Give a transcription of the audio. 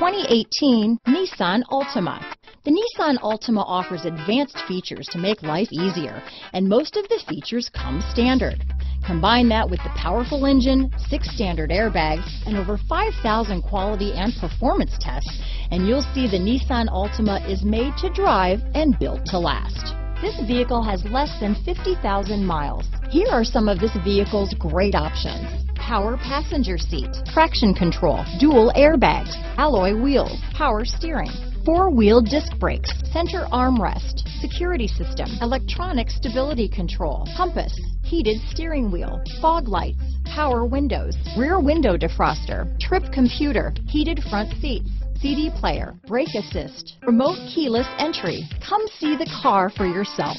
2018 Nissan Altima. The Nissan Altima offers advanced features to make life easier, and most of the features come standard. Combine that with the powerful engine, six standard airbags, and over 5,000 quality and performance tests, and you'll see the Nissan Altima is made to drive and built to last. This vehicle has less than 50,000 miles. Here are some of this vehicle's great options. Power passenger seat, traction control, dual airbags, alloy wheels, power steering, four-wheel disc brakes, center armrest, security system, electronic stability control, compass, heated steering wheel, fog lights, power windows, rear window defroster, trip computer, heated front seats, CD player, brake assist, remote keyless entry. Come see the car for yourself.